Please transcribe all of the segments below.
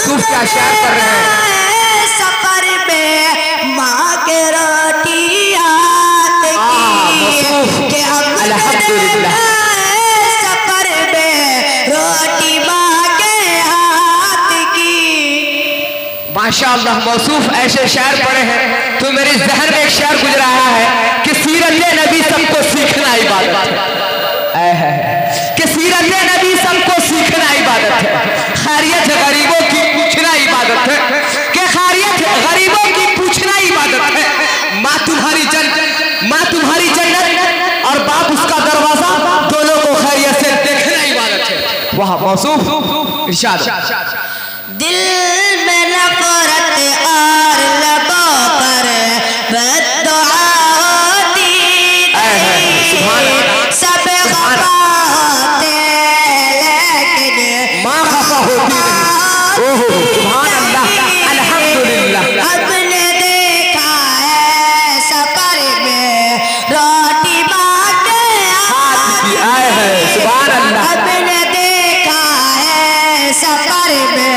मौसूफ क्या शायर कर रहे हैं? सफ़र में माँ के रोटी अल्हम्दुलिल्लाह। सफ़र में रोटी माँ के हाथ की माशाअल्लाह मौसूफ ऐसे शायर पड़े हैं तुम्हारी जन माँ तुम्हारी जन्नत और बाप उसका दरवाज़ा दोनों को खैरियत से देखना इबादत है। वह मौसूफ इरशाद। दिल में नफरत और लबों पर बद्दुआ होती ऐ सुभान नहीं अल्लाह। सब खफा होते लेकिन माँ खफा होती नहीं। ओहो सुभान अल्लाह। सफ़र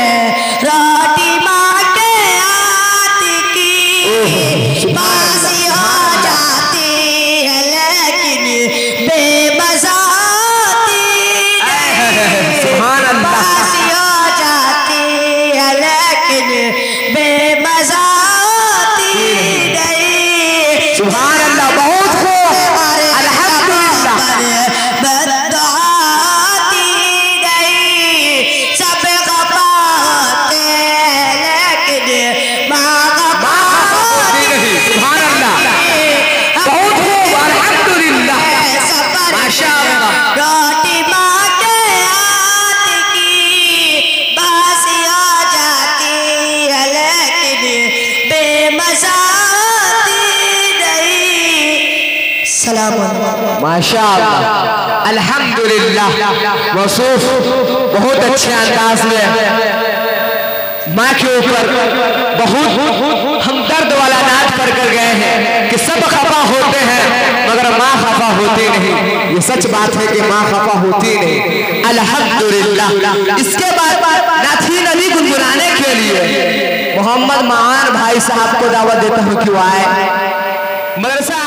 अल्हम्दुलिल्लाह। मौसूफ, बहुत अच्छे अंदाज में। माँ के ऊपर बहुत हम दर्द वाला नाच कर कर गए हैं कि सब खफा होते हैं, मगर माँ खफा होती नहीं। ये सच बात है कि माँ खफा होती नहीं। अल्हम्दुलिल्लाह। इसके बाद नाथी नबी गुनगुनाने के लिए मोहम्मद मान भाई साहब को दावत देता हूँ कि वो आए। मदरसा अहमदिया के